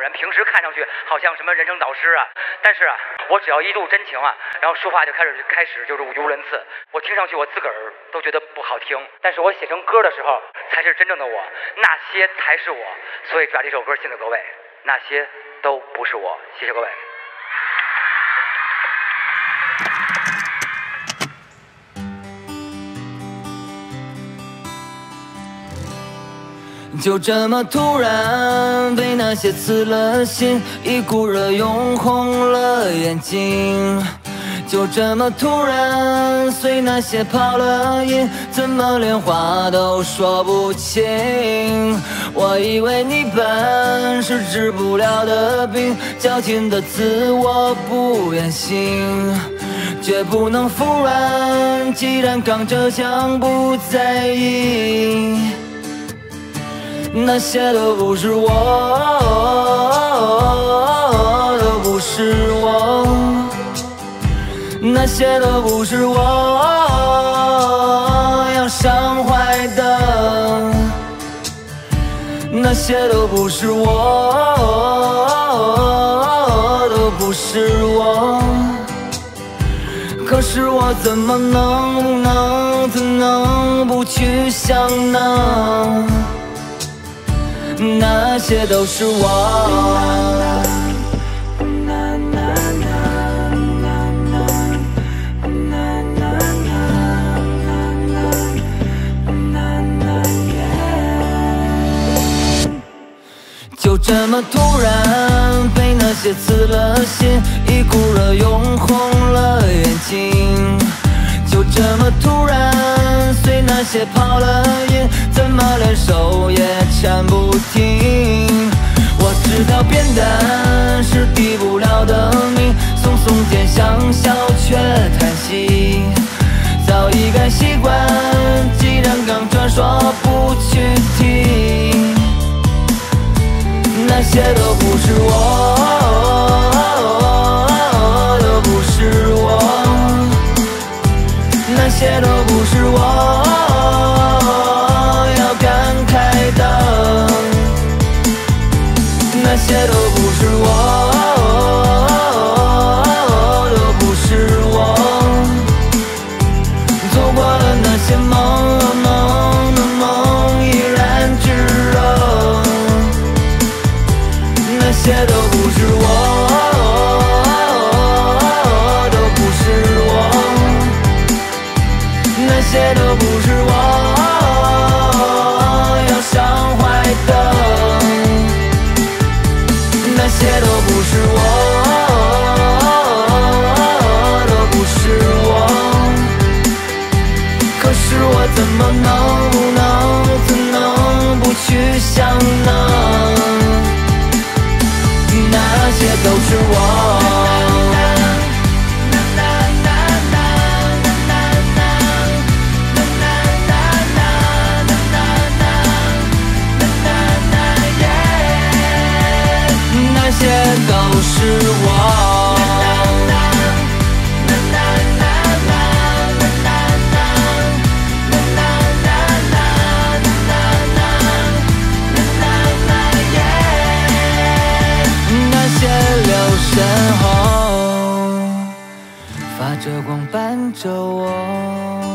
人平时看上去好像什么人生导师啊，但是啊，我只要一度真情啊，然后说话就开始开始就是语无伦次，我听上去我自个儿都觉得不好听，但是我写成歌的时候才是真正的我，那些才是我，所以把这首歌献给各位，那些都不是我，谢谢各位。就这么突然被那些刺了心，一股热涌红了眼睛。就这么突然随那些跑了音，怎么连话都说不清？我以为你本是治不了的病，矫情的自我不愿醒，绝不能服软。既然刚着枪不在意。那些都不是我，都不是我，那些都不是我要伤怀的，那些都不是我，都不是我。可是我怎么能不能怎能不去想呢？那些都是我。就这么突然被那些刺了心，一股热涌红了眼睛。就这么突然鞋跑了音，怎么连手也牵不停？我知道变淡那些都是我。带，着光伴着我。